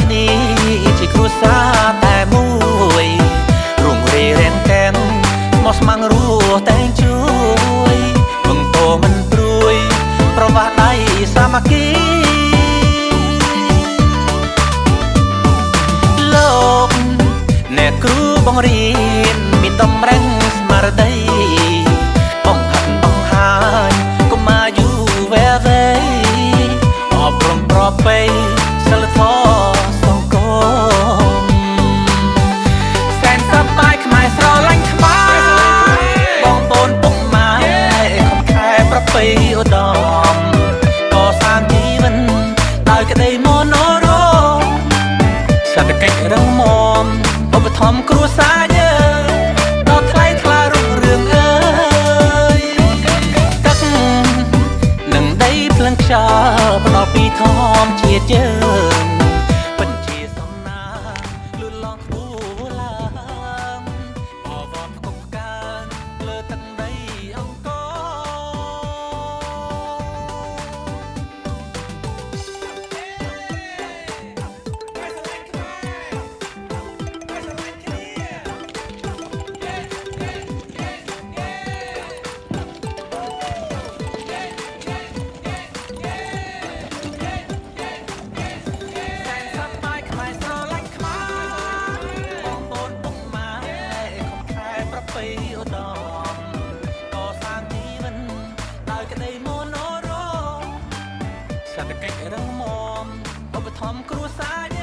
គ្នាជាគ្រួសារតែមួយរួងរីរាំងតែមមកស្មងរស់តែងជួយបង្កមិនព្រួយ ប្រវាស់ដៃសាមគ្គីលោកអ្នកគ្រូបង្រៀនមានតម្រឹងស្មារតីបង្ហាត់បង្ហាញកុំអាយុវែវអប់រំប្រពៃ កិច្ចរឹងមាំឧបត្ថម្ភគ្រួសារយើងដល់ថ្លៃថ្លារុងរឿងអើយទឹកនឹងដីភ្លឹងខ្យល់ផ្ដល់ពីធម្មជាតិយើង រពៃឧត្តមកសាងជីវិតដោយក្តីមនោរមសេដ្ឋកិច្ចរឹងមាំឧបត្ថម្ភគ្រួសារ